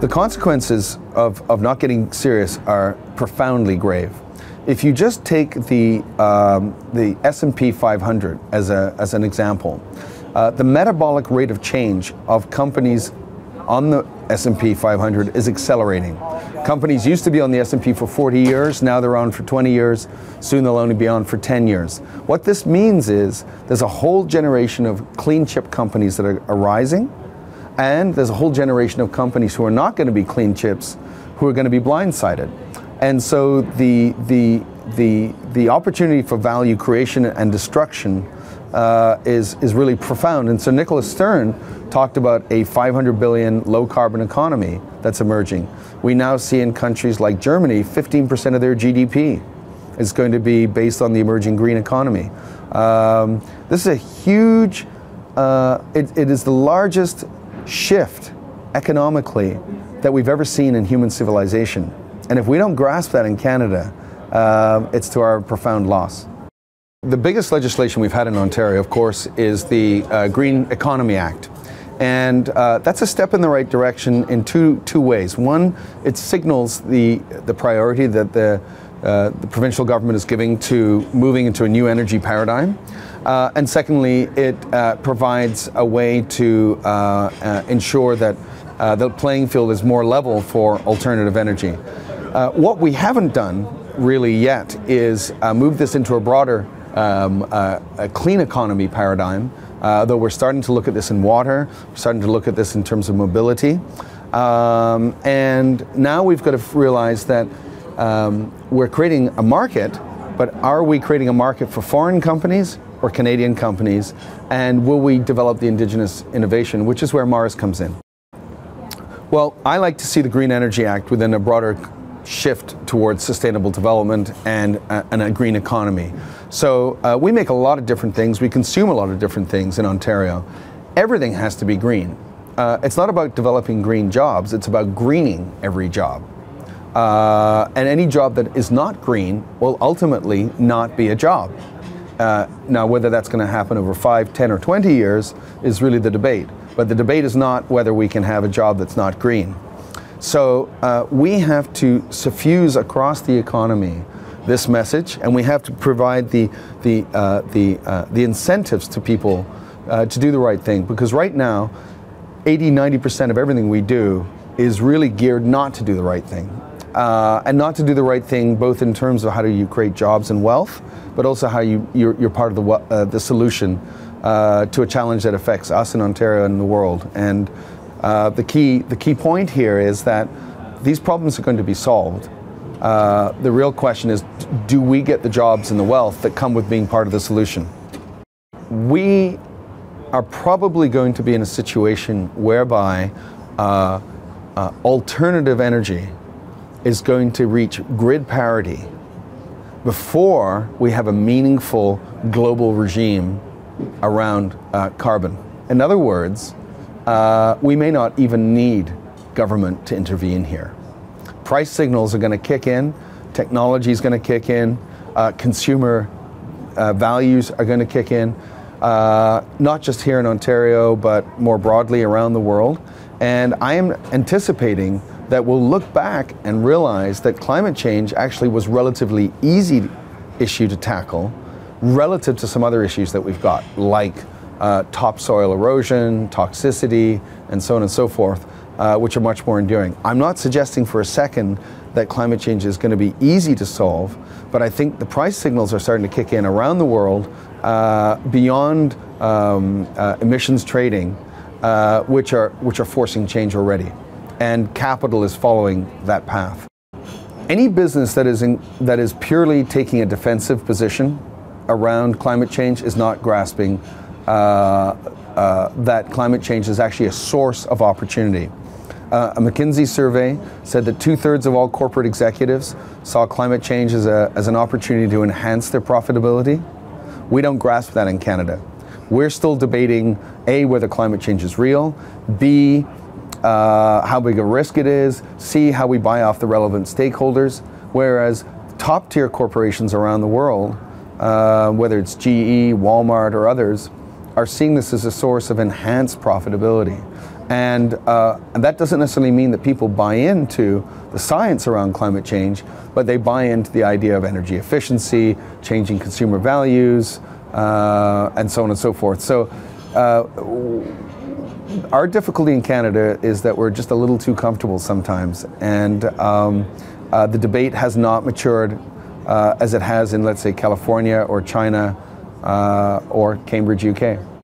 The consequences of, of not getting serious are profoundly grave. If you just take the, um, the S&P 500 as, a, as an example, uh, the metabolic rate of change of companies on the S&P 500 is accelerating. Companies used to be on the S&P for 40 years, now they're on for 20 years, soon they'll only be on for 10 years. What this means is there's a whole generation of cleantech companies that are arising, and there's a whole generation of companies who are not going to be cleantechs who are going to be blindsided. And so the, the, the, the opportunity for value creation and destruction uh, is, is really profound. And so Nicholas Stern talked about a 500 billion low carbon economy that's emerging. We now see in countries like Germany, 15% of their GDP is going to be based on the emerging green economy. Um, this is a huge, uh, it, it is the largest shift economically that we've ever seen in human civilization. And if we don't grasp that in Canada, uh, it's to our profound loss. The biggest legislation we've had in Ontario, of course, is the uh, Green Economy Act. And uh, that's a step in the right direction in two, two ways. One, it signals the, the priority that the, uh, the provincial government is giving to moving into a new energy paradigm. Uh, and secondly, it uh, provides a way to uh, uh, ensure that the playing field is more level for alternative energy. what we haven't done really yet is move this into a broader um, a clean economy paradigm though we're starting to look at this in water, we're starting to look at this in terms of mobility. Um, and now we've got to realize that um, we're creating a market, but are we creating a market for foreign companies or Canadian companies? And will we develop the indigenous innovation, which is where MaRS comes in? Well, I like to see the Green Energy Act within a broader shift towards sustainable development and, uh, and a green economy. So uh, we make a lot of different things. We consume a lot of different things in Ontario. Everything has to be green. Uh, it's not about developing green jobs, it's about greening every job. Uh, and any job that is not green will ultimately not be a job. Uh, now, whether that's going to happen over 5, 10, or 20 years is really the debate. But the debate is not whether we can have a job that's not green. So uh, we have to suffuse across the economy this message, and we have to provide the the uh, the uh, the incentives to people uh, to do the right thing. Because right now, 80, 90 percent of everything we do is really geared not to do the right thing, uh, and not to do the right thing both in terms of how do you create jobs and wealth, but also how you you're, you're part of the uh, the solution uh, to a challenge that affects us in Ontario and the world. And the key the key point here is that these problems are going to be solved uh, the real question is do we get the jobs and the wealth that come with being part of the solution? We are probably going to be in a situation whereby uh, uh, alternative energy is going to reach grid parity before we have a meaningful global regime around uh, carbon. In other words, uh, we may not even need government to intervene here price signals are going to kick in, technology is going to kick in, uh, consumer uh, values are going to kick in, uh, not just here in Ontario, but more broadly around the world. And I am anticipating that we'll look back and realize that climate change actually was relatively easy issue to tackle relative to some other issues that we've got, like uh, topsoil erosion, toxicity, and so on and so forth uh, which are much more enduring. I'm not suggesting for a second that climate change is going to be easy to solve, but I think the price signals are starting to kick in around the world uh, beyond um, uh, emissions trading, uh, which are which are forcing change already, and capital is following that path. Any business that is in, that is purely taking a defensive position around climate change is not grasping uh, uh, that climate change is actually a source of opportunity. Uh, a McKinsey survey said that two thirds of all corporate executives saw climate change as, a, as an opportunity to enhance their profitability. We don't grasp that in Canada. We're still debating A, whether climate change is real, B, uh, how big a risk it is, C how we buy off the relevant stakeholders, whereas top tier corporations around the world, uh, whether it's GE, Walmart, or others, are seeing this as a source of enhanced profitability. And, uh, and that doesn't necessarily mean that people buy into the science around climate change, but they buy into the idea of energy efficiency, changing consumer values, uh, and so on and so forth. So uh, our difficulty in Canada is that we're just a little too comfortable sometimes, and um, uh, the debate has not matured uh, as it has in, let's say, California or China uh, or Cambridge, UK.